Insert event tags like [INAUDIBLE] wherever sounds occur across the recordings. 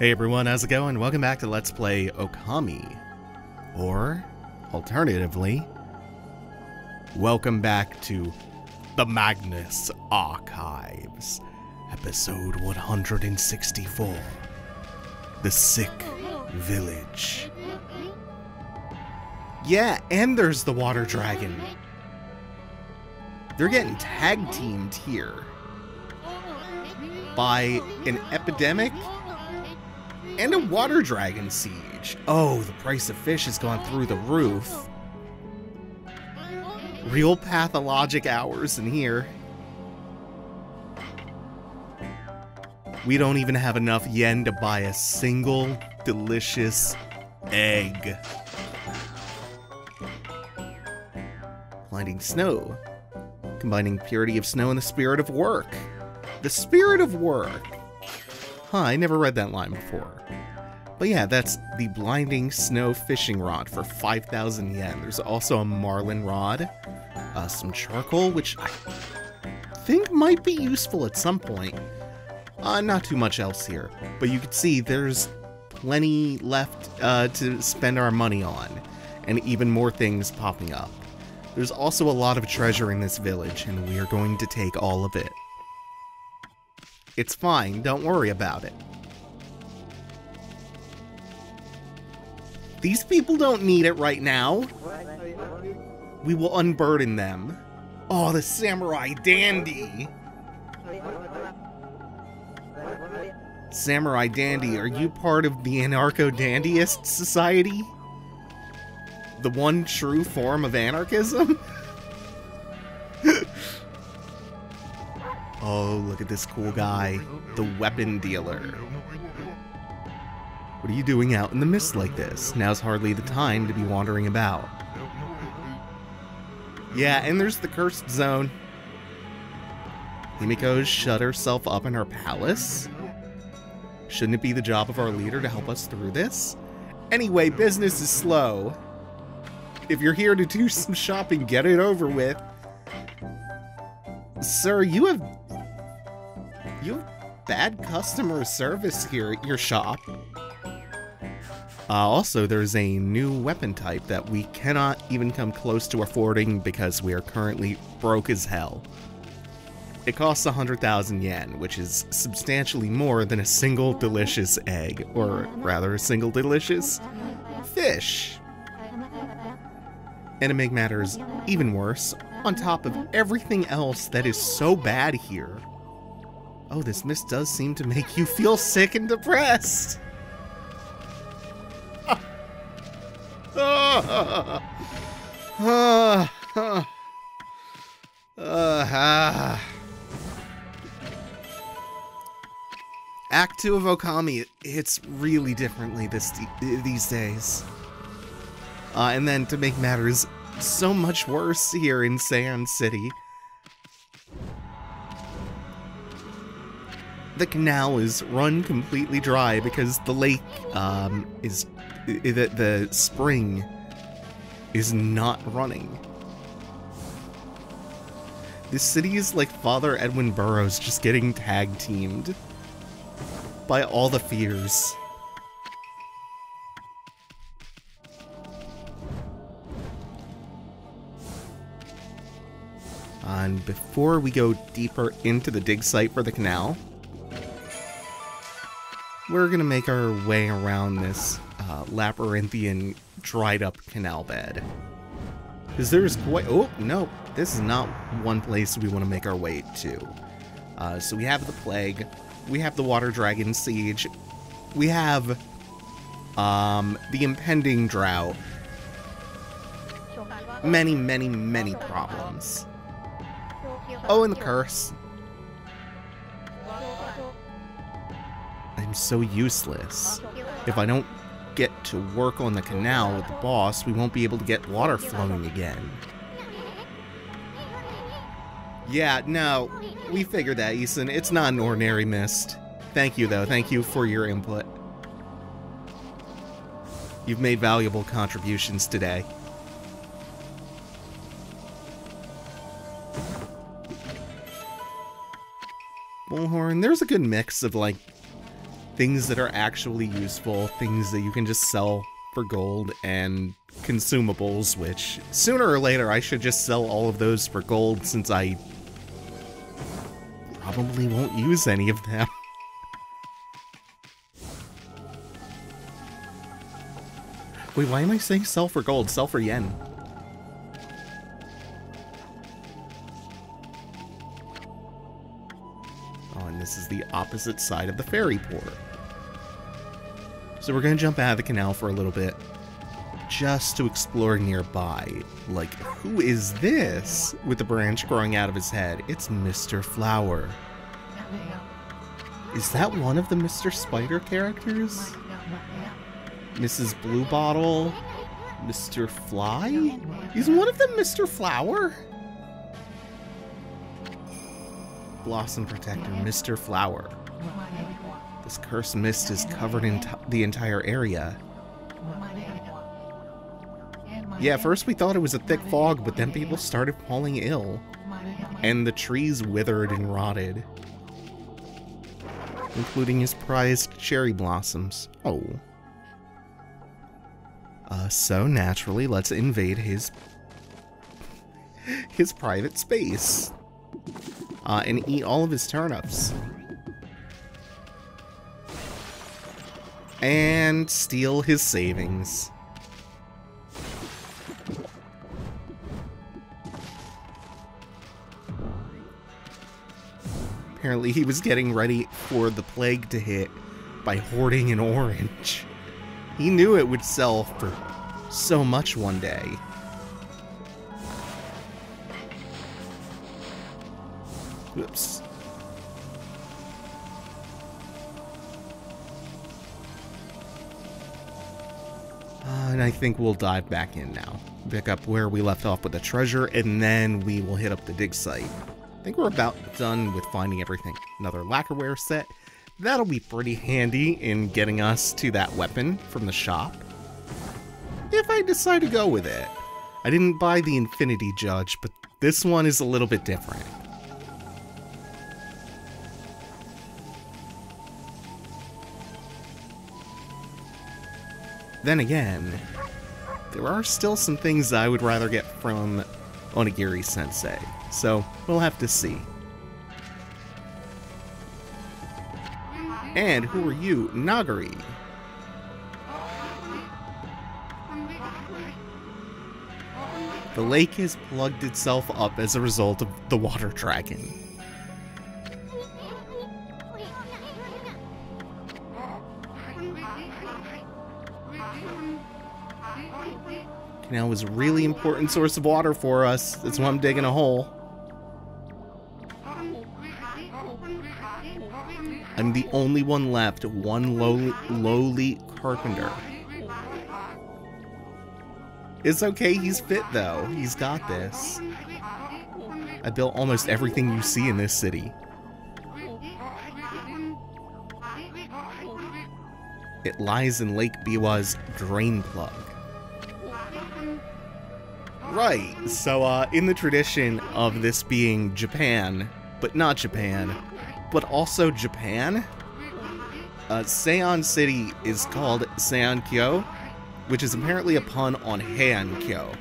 Hey everyone, how's it going? Welcome back to Let's Play Okami. Or, alternatively, welcome back to the Magnus Archives, episode 164 The Sick Village. Yeah, and there's the Water Dragon. They're getting tag teamed here by an epidemic and a water dragon siege. Oh, the price of fish has gone through the roof. Real pathologic hours in here. We don't even have enough yen to buy a single delicious egg. Blinding snow. Combining purity of snow and the spirit of work. The spirit of work. Huh, I never read that line before. But yeah, that's the Blinding Snow Fishing Rod for 5,000 yen. There's also a Marlin Rod, uh, some charcoal, which I think might be useful at some point. Uh, not too much else here, but you can see there's plenty left uh, to spend our money on, and even more things popping up. There's also a lot of treasure in this village, and we are going to take all of it. It's fine, don't worry about it. These people don't need it right now. We will unburden them. Oh, the samurai dandy. Samurai dandy, are you part of the anarcho-dandyist society? The one true form of anarchism? [LAUGHS] oh, look at this cool guy. The weapon dealer. What are you doing out in the mist like this? Now's hardly the time to be wandering about. Yeah, and there's the cursed zone. Himiko's shut herself up in her palace? Shouldn't it be the job of our leader to help us through this? Anyway, business is slow. If you're here to do some shopping, get it over with. Sir, you have... You have bad customer service here at your shop. Uh, also, there's a new weapon type that we cannot even come close to affording because we are currently broke as hell. It costs 100,000 yen, which is substantially more than a single delicious egg, or rather, a single delicious fish. And to make matters even worse, on top of everything else that is so bad here, oh, this mist does seem to make you feel sick and depressed. Act 2 of Okami, hits really differently this these days. Uh, and then to make matters so much worse here in Sand City, the canal is run completely dry because the lake um, is that the spring is not running. This city is like Father Edwin Burroughs just getting tag teamed by all the fears. And before we go deeper into the dig site for the canal, we're gonna make our way around this uh, labyrinthian dried up canal bed. Because there's quite... Oh, no. This is not one place we want to make our way to. Uh, so we have the Plague. We have the Water Dragon Siege. We have um, the impending drought. Many, many, many problems. Oh, and the curse. I'm so useless. If I don't get to work on the canal with the boss, we won't be able to get water flowing again. Yeah, no, we figured that, Eason. It's not an ordinary mist. Thank you, though. Thank you for your input. You've made valuable contributions today. Bullhorn, there's a good mix of, like, things that are actually useful, things that you can just sell for gold, and consumables, which sooner or later I should just sell all of those for gold since I probably won't use any of them. [LAUGHS] Wait, why am I saying sell for gold? Sell for yen. Oh, and this is the opposite side of the ferry port. So we're gonna jump out of the canal for a little bit, just to explore nearby. Like, who is this? With the branch growing out of his head. It's Mr. Flower. Is that one of the Mr. Spider characters? Mrs. Bluebottle? Mr. Fly? Is one of them Mr. Flower? Blossom Protector, Mr. Flower. This cursed mist is covered in the entire area. Yeah, first we thought it was a thick fog, but then people started falling ill. And the trees withered and rotted. Including his prized cherry blossoms. Oh. Uh, so naturally, let's invade his his private space uh, and eat all of his turnips. And steal his savings. Apparently he was getting ready for the plague to hit by hoarding an orange. He knew it would sell for so much one day. Oops. And I think we'll dive back in now. Pick up where we left off with the treasure, and then we will hit up the dig site. I think we're about done with finding everything. Another lacquerware set, That'll be pretty handy in getting us to that weapon from the shop. If I decide to go with it. I didn't buy the Infinity Judge, but this one is a little bit different. Then again, there are still some things I would rather get from Onigiri Sensei, so we'll have to see. And who are you, Nagari? The lake has plugged itself up as a result of the water dragon. Canal was a really important source of water for us. That's why I'm digging a hole. I'm the only one left, one lowly, lowly carpenter. It's okay, he's fit though. He's got this. I built almost everything you see in this city. It lies in Lake Biwa's drain plug. Right, so uh, in the tradition of this being Japan, but not Japan, but also Japan. Uh, Sei'an City is called Sei'an-kyo, which is apparently a pun on Heian-kyo,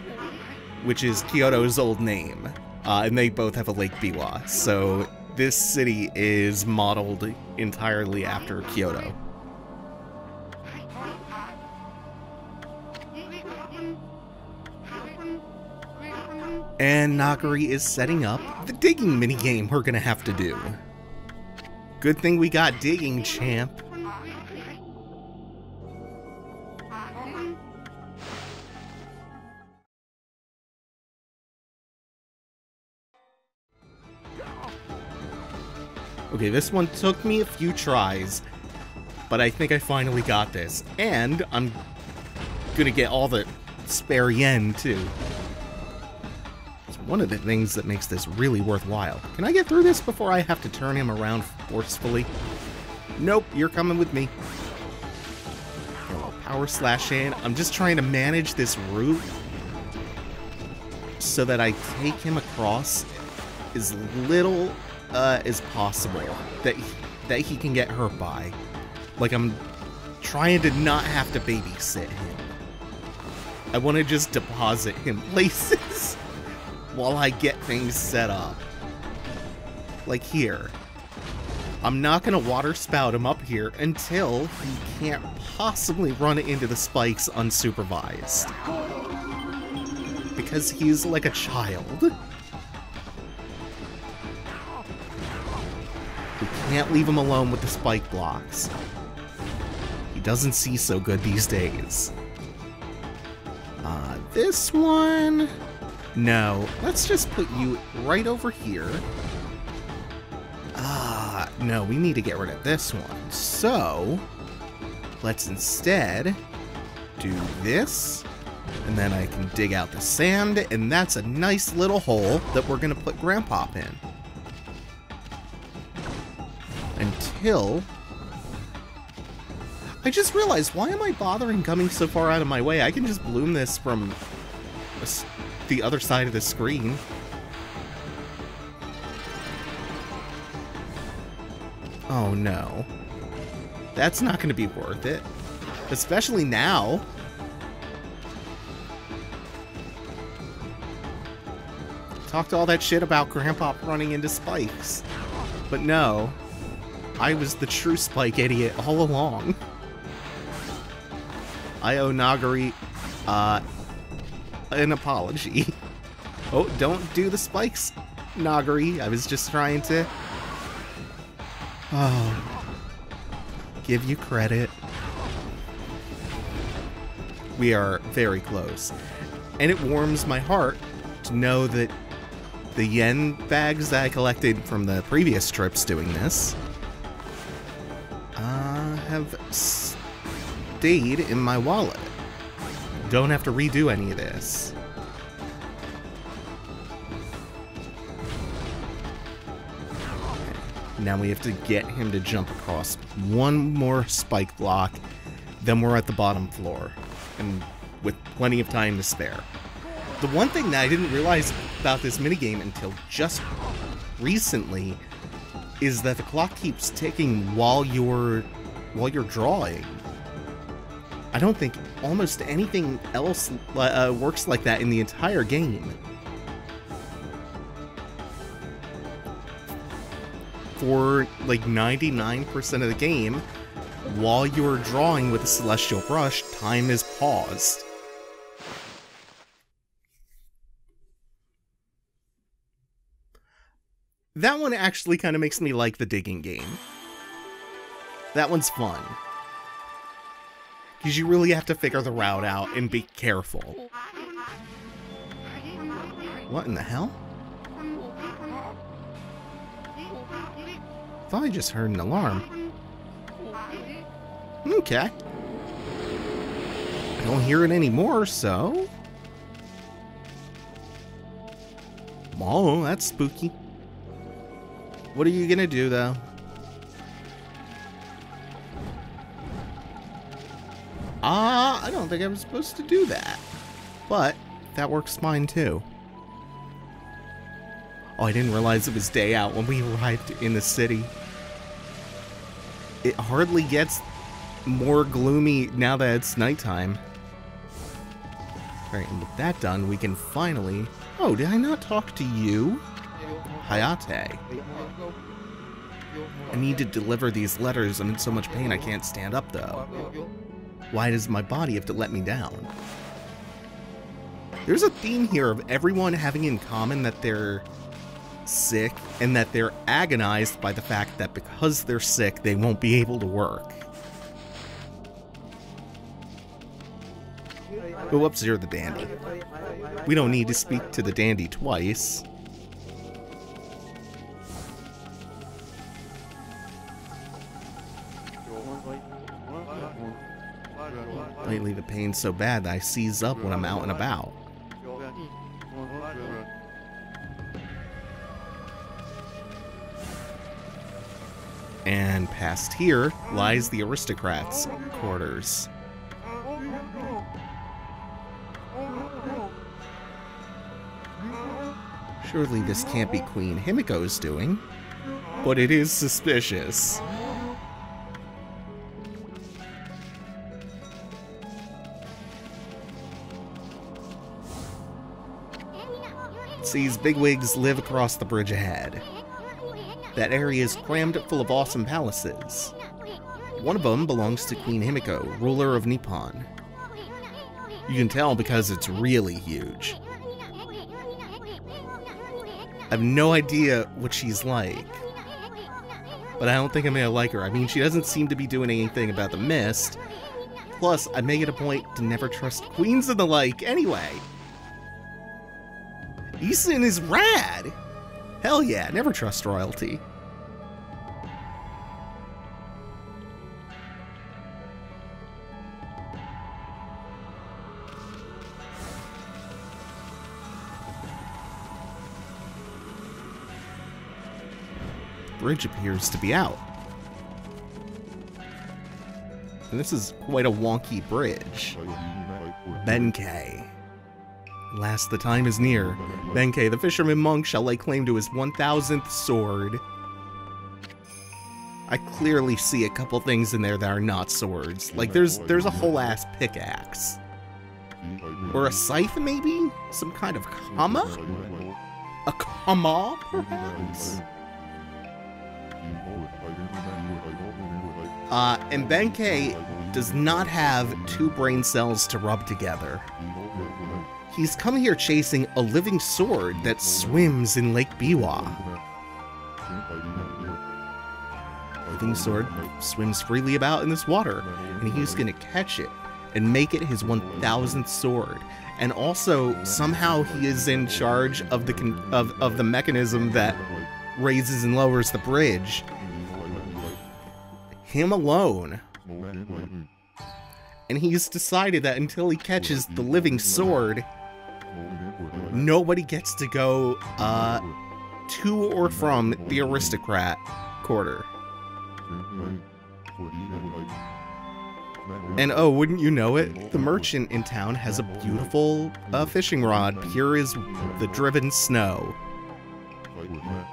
which is Kyoto's old name. Uh, and they both have a Lake Biwa, so this city is modeled entirely after Kyoto. And Nagari is setting up the digging minigame we're gonna have to do. Good thing we got digging, champ. Okay, this one took me a few tries, but I think I finally got this. And I'm gonna get all the spare yen, too one of the things that makes this really worthwhile. Can I get through this before I have to turn him around forcefully? Nope, you're coming with me. power slash in. I'm just trying to manage this route so that I take him across as little uh, as possible that he, that he can get hurt by. Like I'm trying to not have to babysit him. I want to just deposit him [LAUGHS] places while I get things set up. Like here. I'm not going to water spout him up here until he can't possibly run into the spikes unsupervised. Because he's like a child. We can't leave him alone with the spike blocks. He doesn't see so good these days. Uh, this one... No, let's just put you right over here. Ah, no, we need to get rid of this one. So, let's instead do this, and then I can dig out the sand, and that's a nice little hole that we're going to put Grandpop in. Until... I just realized, why am I bothering coming so far out of my way? I can just bloom this from the other side of the screen. Oh no. That's not going to be worth it. Especially now. Talked all that shit about Grandpa running into spikes. But no. I was the true spike idiot all along. [LAUGHS] I owe Nagari, uh, an apology. [LAUGHS] Oh, don't do the spikes, Nagari. I was just trying to Oh. Give you credit. We are very close. And it warms my heart to know that the yen bags that I collected from the previous trips doing this uh, have stayed in my wallet. Don't have to redo any of this. Now we have to get him to jump across one more spike block, then we're at the bottom floor, and with plenty of time to spare. The one thing that I didn't realize about this minigame until just recently is that the clock keeps ticking while you're while you're drawing. I don't think almost anything else uh, works like that in the entire game. for like 99% of the game, while you are drawing with a celestial brush, time is paused. That one actually kind of makes me like the digging game. That one's fun. Because you really have to figure the route out and be careful. What in the hell? thought I just heard an alarm. Okay. I don't hear it anymore, so... Oh, that's spooky. What are you gonna do, though? Don't think I'm supposed to do that. But, that works fine, too. Oh, I didn't realize it was day out when we arrived in the city. It hardly gets more gloomy now that it's nighttime. Alright, and with that done, we can finally... Oh, did I not talk to you? Hayate. I need to deliver these letters. I'm in so much pain I can't stand up, though. Why does my body have to let me down? There's a theme here of everyone having in common that they're sick and that they're agonized by the fact that because they're sick, they won't be able to work. Go up to the dandy. We don't need to speak to the dandy twice. Lately the pain's so bad that I seize up when I'm out and about. And past here lies the aristocrats' quarters. Surely this can't be Queen Himiko's doing, but it is suspicious. Sees bigwigs live across the bridge ahead. That area is crammed full of awesome palaces. One of them belongs to Queen Himiko, ruler of Nippon. You can tell because it's really huge. I have no idea what she's like. But I don't think I'm gonna like her. I mean, she doesn't seem to be doing anything about the mist. Plus, I make it a point to never trust queens and the like anyway. Issun is rad! Hell yeah, never trust royalty. bridge appears to be out. And this is quite a wonky bridge. Benkei. Last the time is near. Benkei, the fisherman monk, shall lay claim to his 1000th sword. I clearly see a couple things in there that are not swords. Like there's there's a whole ass pickaxe. Or a scythe maybe? Some kind of kama? A kama, perhaps? Uh, and Benkei does not have two brain cells to rub together. He's come here chasing a living sword that swims in Lake Biwa. Living sword swims freely about in this water, and he's gonna catch it and make it his 1000th sword. And also, somehow he is in charge of the of, of the mechanism that raises and lowers the bridge him alone. And he's decided that until he catches the living sword, nobody gets to go uh, to or from the aristocrat quarter. And oh, wouldn't you know it, the merchant in town has a beautiful uh, fishing rod, pure as the driven snow.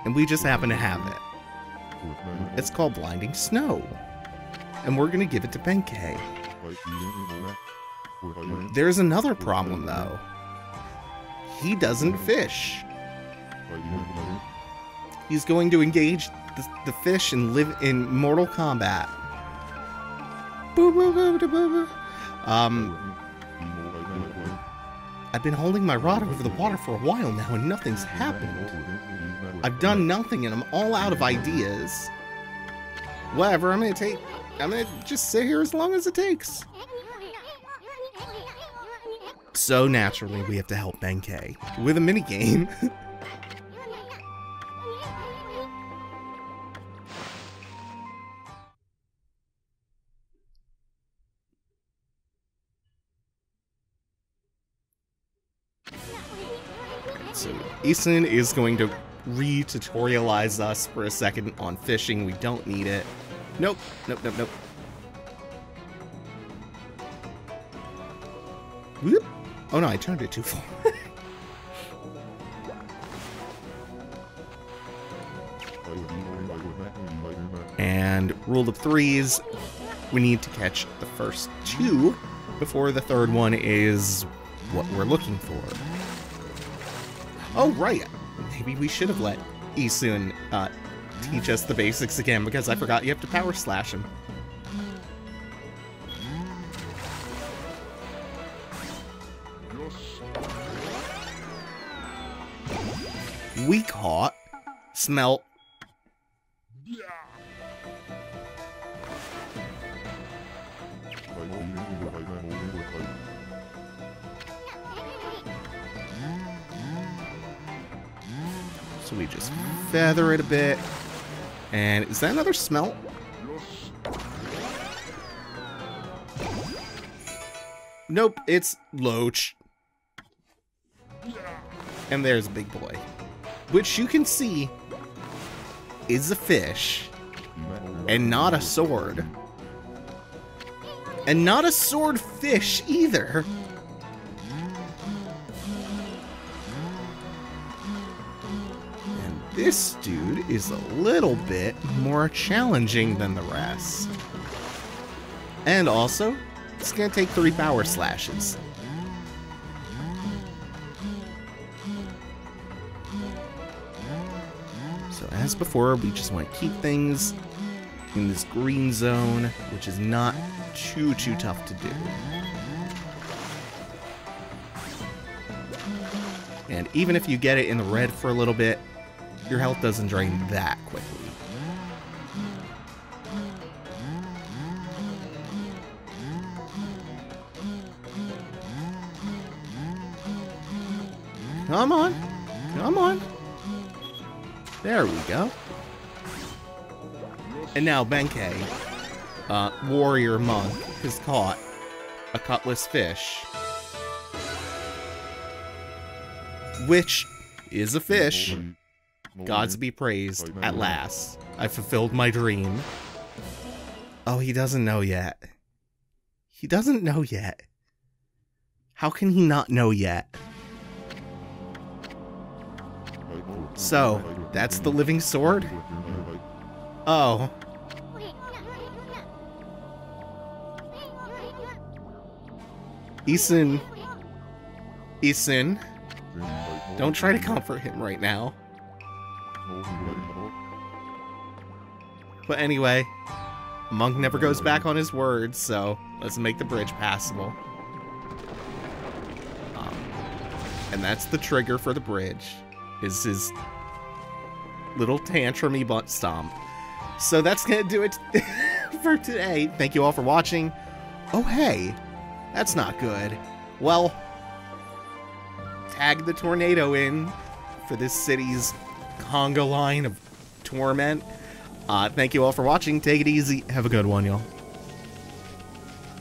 And we just happen to have it. It's called Blinding Snow and we're gonna give it to Benkei. There's another problem, though. He doesn't fish. He's going to engage the, the fish and live in Mortal Kombat. Um, I've been holding my rod over the water for a while now and nothing's happened. I've done nothing and I'm all out of ideas. Whatever, I'm gonna take I'm gonna just sit here as long as it takes. So naturally, we have to help Benkei with a minigame. [LAUGHS] so Issun is going to re-tutorialize us for a second on fishing. We don't need it. Nope. Nope, nope, nope. Whoop. Oh no, I turned it too far. [LAUGHS] and rule of threes, we need to catch the first two before the third one is what we're looking for. Oh, right. Maybe we should have let Issun uh, teach us the basics again because I forgot you have to power slash him. Smelt So we just feather it a bit. And is that another smelt? Nope, it's Loach. And there's a big boy. Which you can see is a fish. And not a sword. And not a swordfish either. And this dude is a little bit more challenging than the rest. And also, it's gonna take three power slashes. As before, we just want to keep things in this green zone, which is not too, too tough to do. And even if you get it in the red for a little bit, your health doesn't drain that quickly. Come on. There we go. And now Benkei, uh, warrior monk, has caught a cutlass fish. Which is a fish. Gods be praised, at last. I fulfilled my dream. Oh, he doesn't know yet. He doesn't know yet. How can he not know yet? So, that's the living sword? Oh. Issun. Issun. Don't try to comfort him right now. But anyway, Monk never goes back on his words, so let's make the bridge passable. Um, and that's the trigger for the bridge, is his little tantrumy butt stomp. So that's gonna do it [LAUGHS] for today. Thank you all for watching. Oh hey, that's not good. Well, tag the tornado in for this city's conga line of torment. Uh, thank you all for watching. Take it easy. Have a good one, y'all.